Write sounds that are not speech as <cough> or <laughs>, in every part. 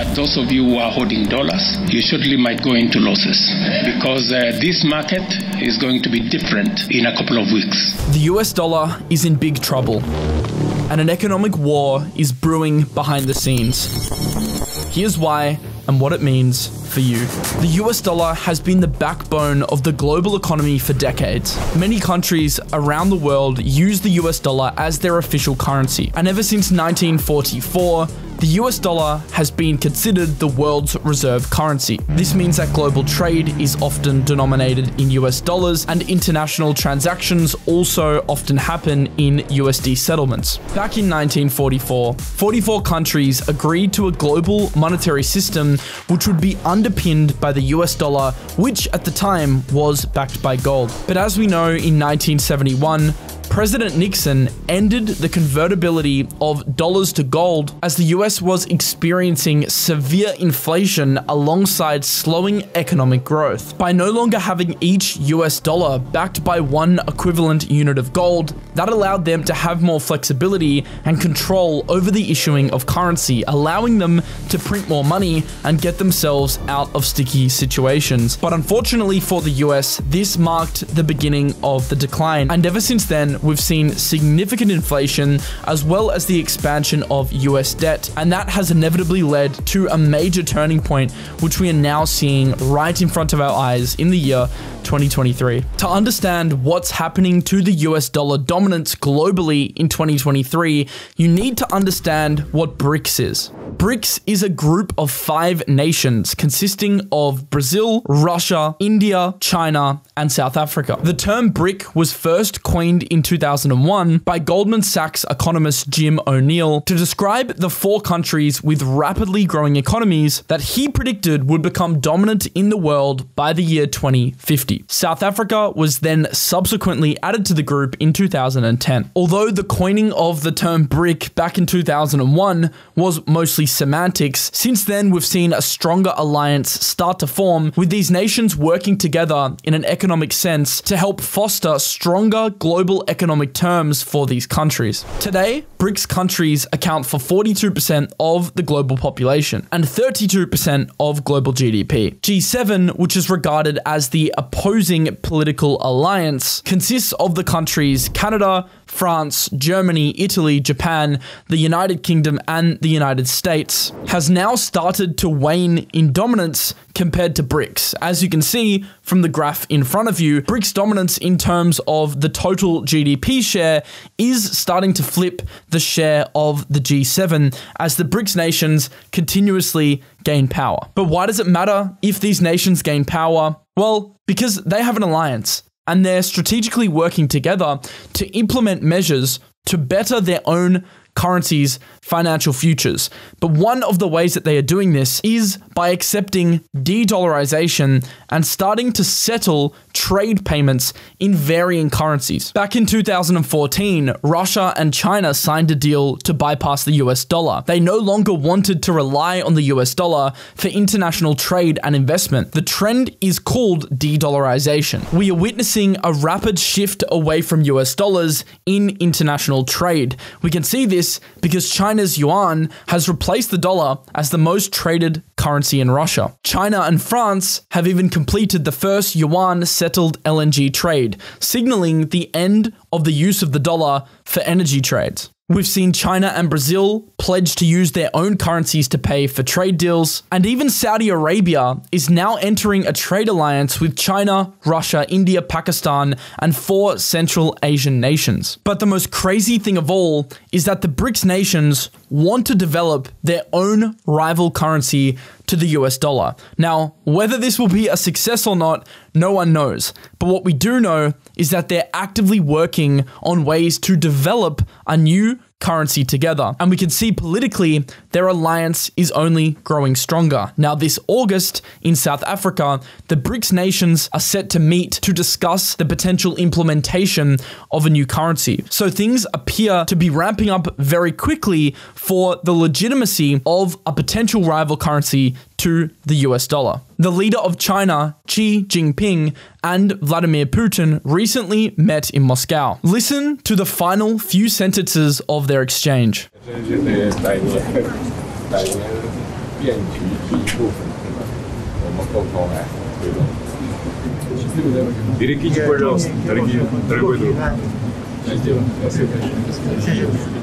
that those of you who are holding dollars, you surely might go into losses because uh, this market is going to be different in a couple of weeks. The US dollar is in big trouble, and an economic war is brewing behind the scenes. Here's why and what it means for you. The US dollar has been the backbone of the global economy for decades. Many countries around the world use the US dollar as their official currency, and ever since 1944, the US dollar has been considered the world's reserve currency. This means that global trade is often denominated in US dollars and international transactions also often happen in USD settlements. Back in 1944, 44 countries agreed to a global monetary system which would be underpinned by the US dollar, which at the time was backed by gold. But as we know, in 1971, President Nixon ended the convertibility of dollars to gold as the US was experiencing severe inflation alongside slowing economic growth. By no longer having each US dollar backed by one equivalent unit of gold, that allowed them to have more flexibility and control over the issuing of currency, allowing them to print more money and get themselves out of sticky situations. But unfortunately for the US, this marked the beginning of the decline, and ever since then, we've seen significant inflation as well as the expansion of US debt, and that has inevitably led to a major turning point, which we are now seeing right in front of our eyes in the year 2023. To understand what's happening to the US dollar dominance globally in 2023, you need to understand what BRICS is. BRICS is a group of five nations consisting of Brazil, Russia, India, China, and South Africa. The term BRIC was first coined in 2001 by Goldman Sachs economist Jim O'Neill to describe the four countries with rapidly growing economies that he predicted would become dominant in the world by the year 2050. South Africa was then subsequently added to the group in 2010. Although the coining of the term BRIC back in 2001 was mostly semantics, since then we've seen a stronger alliance start to form with these nations working together in an economic sense to help foster stronger global economic terms for these countries. Today, BRICS countries account for 42% of the global population and 32% of global GDP. G7, which is regarded as the opposing political alliance, consists of the countries Canada, France, Germany, Italy, Japan, the United Kingdom, and the United States, has now started to wane in dominance compared to BRICS. As you can see from the graph in front of you, BRICS dominance in terms of the total GDP share is starting to flip the share of the G7 as the BRICS nations continuously gain power. But why does it matter if these nations gain power? Well, because they have an alliance and they're strategically working together to implement measures to better their own currencies' financial futures. But one of the ways that they are doing this is by accepting de dollarization and starting to settle trade payments in varying currencies. Back in 2014, Russia and China signed a deal to bypass the US dollar. They no longer wanted to rely on the US dollar for international trade and investment. The trend is called de dollarization. We are witnessing a rapid shift away from US dollars in international trade. We can see this because China's yuan has replaced the dollar as the most traded currency in Russia. China and France have even completed the first yuan settled LNG trade, signaling the end of the use of the dollar for energy trades. We've seen China and Brazil pledge to use their own currencies to pay for trade deals, and even Saudi Arabia is now entering a trade alliance with China, Russia, India, Pakistan, and four Central Asian nations. But the most crazy thing of all is that the BRICS nations want to develop their own rival currency to the US dollar. Now, whether this will be a success or not, no one knows. But what we do know is that they're actively working on ways to develop a new currency together. And we can see politically their alliance is only growing stronger. Now, this August in South Africa, the BRICS nations are set to meet to discuss the potential implementation of a new currency. So things appear to be ramping up very quickly for the legitimacy of a potential rival currency to the US dollar. The leader of China, Xi Jinping, and Vladimir Putin recently met in Moscow. Listen to the final few sentences of their exchange. Пожалуйста, дорогие, дорогой друг.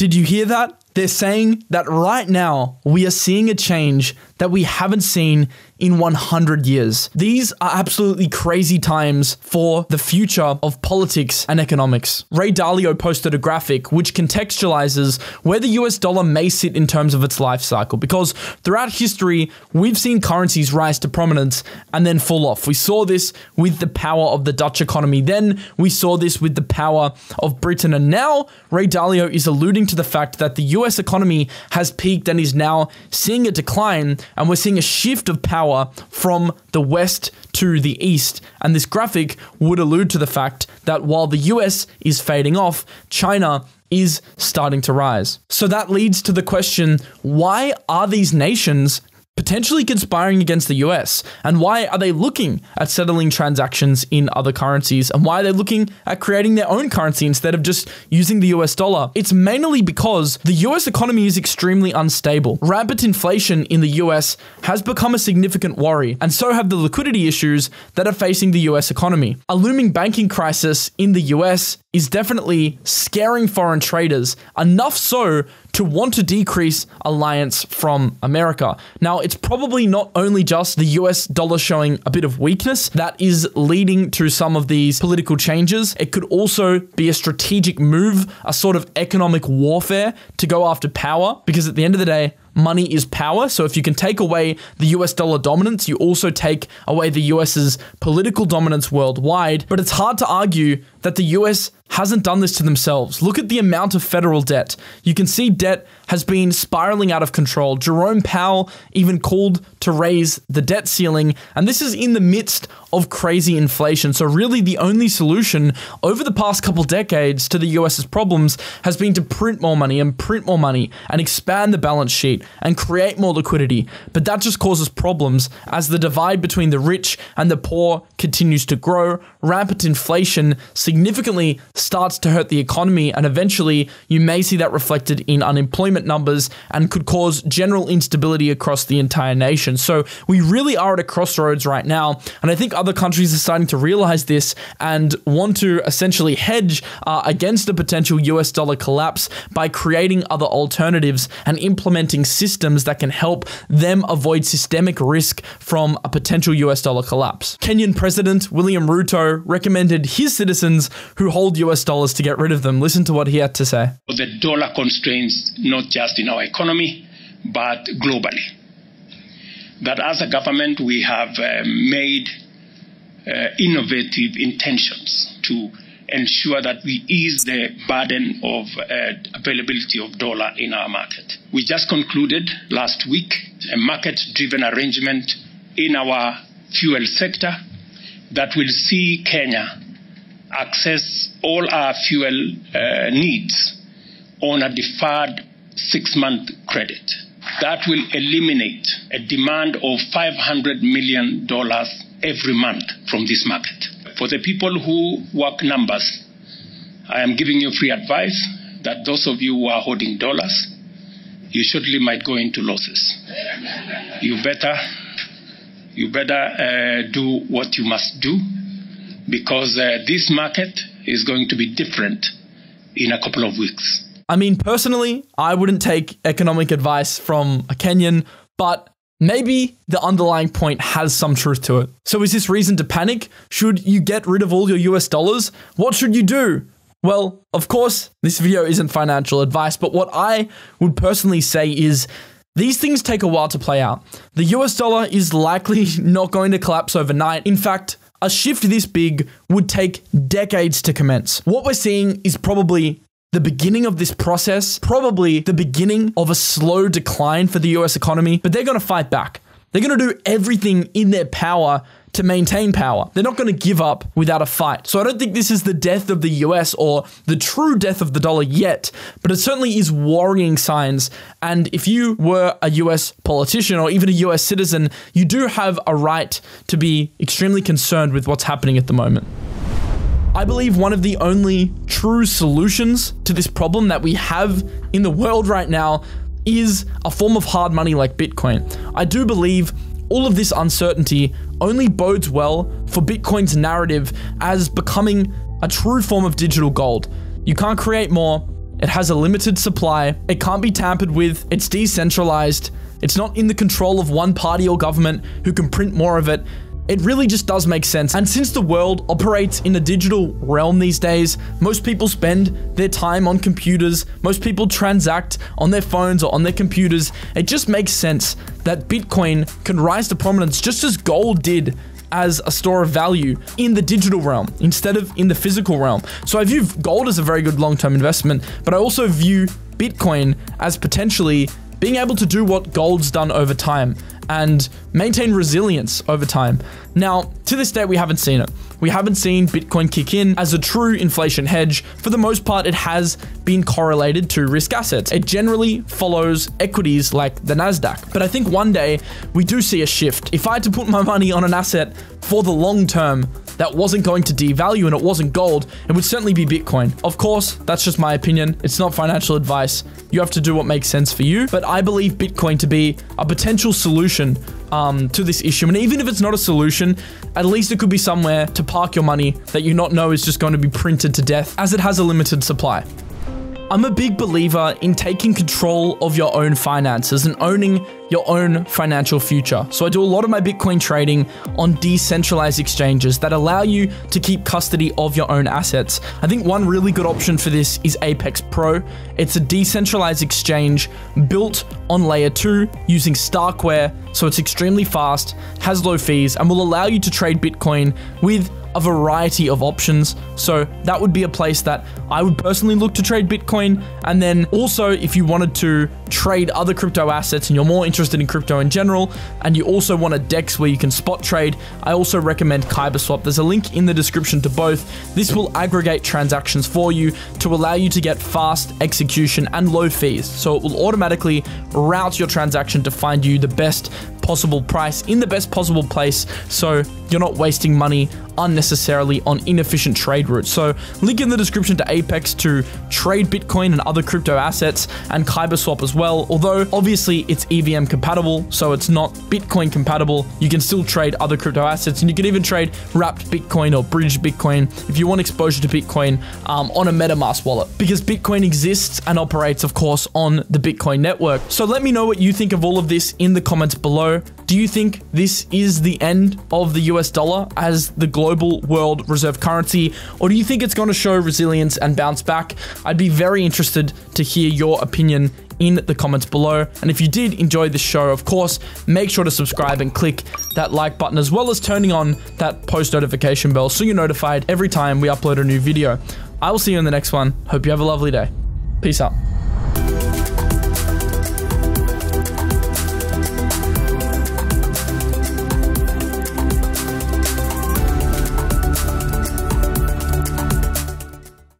Did you hear that? They're saying that right now we are seeing a change that we haven't seen in 100 years. These are absolutely crazy times for the future of politics and economics. Ray Dalio posted a graphic which contextualizes where the US dollar may sit in terms of its life cycle because throughout history, we've seen currencies rise to prominence and then fall off. We saw this with the power of the Dutch economy, then we saw this with the power of Britain, and now Ray Dalio is alluding to the fact that the US economy has peaked and is now seeing a decline, and we're seeing a shift of power from the west to the east. And this graphic would allude to the fact that while the US is fading off, China is starting to rise. So that leads to the question why are these nations potentially conspiring against the US? And why are they looking at settling transactions in other currencies? And why are they looking at creating their own currency instead of just using the US dollar? It's mainly because the US economy is extremely unstable. Rampant inflation in the US has become a significant worry, and so have the liquidity issues that are facing the US economy. A looming banking crisis in the US is definitely scaring foreign traders, enough so to want to decrease alliance from America. Now, it's probably not only just the US dollar showing a bit of weakness that is leading to some of these political changes. It could also be a strategic move, a sort of economic warfare to go after power, because at the end of the day, money is power. So if you can take away the US dollar dominance, you also take away the US's political dominance worldwide. But it's hard to argue that the US hasn't done this to themselves. Look at the amount of federal debt. You can see debt has been spiraling out of control. Jerome Powell even called to raise the debt ceiling, and this is in the midst of crazy inflation. So, really, the only solution over the past couple decades to the US's problems has been to print more money and print more money and expand the balance sheet and create more liquidity. But that just causes problems as the divide between the rich and the poor continues to grow. Rampant inflation significantly starts to hurt the economy, and eventually, you may see that reflected in unemployment numbers and could cause general instability across the entire nation. So, we really are at a crossroads right now, and I think other countries are starting to realize this and want to essentially hedge uh, against a potential US dollar collapse by creating other alternatives and implementing systems that can help them avoid systemic risk from a potential US dollar collapse. Kenyan President William Ruto recommended his citizens who hold US dollars to get rid of them. Listen to what he had to say. The dollar constraints not just in our economy, but globally. That as a government, we have uh, made uh, innovative intentions to ensure that we ease the burden of uh, availability of dollar in our market. We just concluded last week a market-driven arrangement in our fuel sector that will see Kenya access all our fuel uh, needs on a deferred six-month credit. That will eliminate a demand of $500 million every month from this market. For the people who work numbers, I am giving you free advice that those of you who are holding dollars, you surely might go into losses. You better, you better uh, do what you must do because uh, this market is going to be different in a couple of weeks. I mean, personally, I wouldn't take economic advice from a Kenyan, but maybe the underlying point has some truth to it. So, is this reason to panic? Should you get rid of all your US dollars? What should you do? Well, of course, this video isn't financial advice, but what I would personally say is these things take a while to play out. The US dollar is likely <laughs> not going to collapse overnight. In fact, a shift this big would take decades to commence. What we're seeing is probably the beginning of this process, probably the beginning of a slow decline for the US economy, but they're going to fight back. They're going to do everything in their power to maintain power. They're not going to give up without a fight. So I don't think this is the death of the US or the true death of the dollar yet, but it certainly is worrying signs. And if you were a US politician or even a US citizen, you do have a right to be extremely concerned with what's happening at the moment. I believe one of the only true solutions to this problem that we have in the world right now is a form of hard money like Bitcoin. I do believe all of this uncertainty only bodes well for Bitcoin's narrative as becoming a true form of digital gold. You can't create more, it has a limited supply, it can't be tampered with, it's decentralized, it's not in the control of one party or government who can print more of it. It really just does make sense. And since the world operates in a digital realm these days, most people spend their time on computers, most people transact on their phones or on their computers. It just makes sense that Bitcoin can rise to prominence just as gold did as a store of value in the digital realm instead of in the physical realm. So I view gold as a very good long term investment, but I also view Bitcoin as potentially being able to do what gold's done over time and maintain resilience over time. Now, to this day, we haven't seen it. We haven't seen Bitcoin kick in as a true inflation hedge. For the most part, it has been correlated to risk assets. It generally follows equities like the NASDAQ. But I think one day we do see a shift. If I had to put my money on an asset for the long term, that wasn't going to devalue and it wasn't gold, it would certainly be Bitcoin. Of course, that's just my opinion. It's not financial advice. You have to do what makes sense for you. But I believe Bitcoin to be a potential solution um, to this issue. And even if it's not a solution, at least it could be somewhere to park your money that you not know is just going to be printed to death as it has a limited supply. I'm a big believer in taking control of your own finances and owning your own financial future. So I do a lot of my Bitcoin trading on decentralized exchanges that allow you to keep custody of your own assets. I think one really good option for this is Apex Pro. It's a decentralized exchange built on layer 2 using Starkware, so it's extremely fast, has low fees, and will allow you to trade Bitcoin with a variety of options. So that would be a place that I would personally look to trade Bitcoin. And then also, if you wanted to trade other crypto assets and you're more interested in crypto in general, and you also want a DEX where you can spot trade, I also recommend KyberSwap. There's a link in the description to both. This will aggregate transactions for you to allow you to get fast execution and low fees. So it will automatically route your transaction to find you the best possible price in the best possible place so you're not wasting money unnecessarily on inefficient trade routes. So, link in the description to Apex to trade Bitcoin and other crypto assets and KyberSwap as well. Although, obviously, it's EVM compatible, so it's not Bitcoin compatible. You can still trade other crypto assets and you can even trade wrapped Bitcoin or bridged Bitcoin if you want exposure to Bitcoin um, on a MetaMask wallet because Bitcoin exists and operates, of course, on the Bitcoin network. So, let me know what you think of all of this in the comments below. Do you think this is the end of the US dollar as the global world reserve currency, or do you think it's going to show resilience and bounce back? I'd be very interested to hear your opinion in the comments below. And if you did enjoy this show, of course, make sure to subscribe and click that like button as well as turning on that post notification bell so you're notified every time we upload a new video. I will see you in the next one. Hope you have a lovely day. Peace out.